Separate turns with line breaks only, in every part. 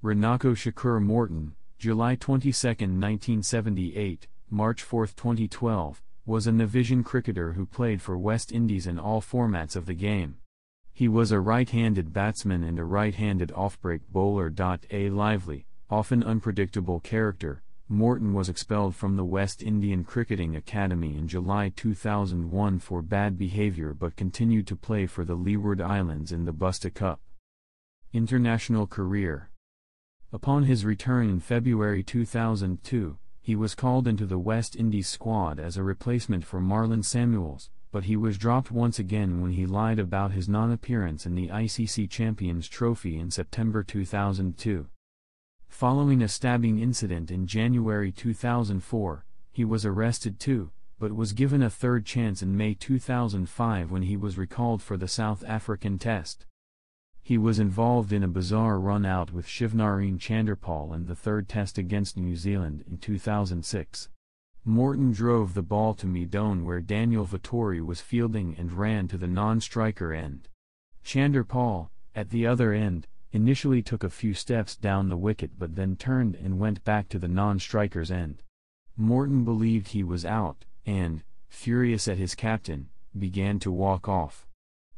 Runako Shakur Morton, July 22, 1978, March 4, 2012, was a Nevisian cricketer who played for West Indies in all formats of the game. He was a right-handed batsman and a right-handed off-break bowler. A lively, often unpredictable character, Morton was expelled from the West Indian Cricketing Academy in July 2001 for bad behavior but continued to play for the Leeward Islands in the Busta Cup. International career Upon his return in February 2002, he was called into the West Indies squad as a replacement for Marlon Samuels, but he was dropped once again when he lied about his non-appearance in the ICC Champions Trophy in September 2002. Following a stabbing incident in January 2004, he was arrested too, but was given a third chance in May 2005 when he was recalled for the South African Test. He was involved in a bizarre run-out with Shivnarine Chanderpaul in the third test against New Zealand in 2006. Morton drove the ball to mid-on where Daniel Vettori was fielding and ran to the non-striker end. Chanderpaul, at the other end, initially took a few steps down the wicket but then turned and went back to the non-striker's end. Morton believed he was out, and, furious at his captain, began to walk off.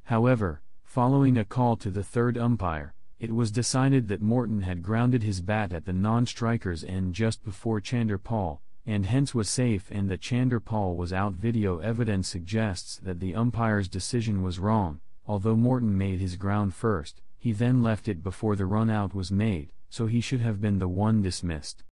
However, Following a call to the third umpire, it was decided that Morton had grounded his bat at the non-striker's end just before Chanderpaul, and hence was safe and that Chanderpaul was out. Video evidence suggests that the umpire's decision was wrong, although Morton made his ground first, he then left it before the run out was made, so he should have been the one dismissed.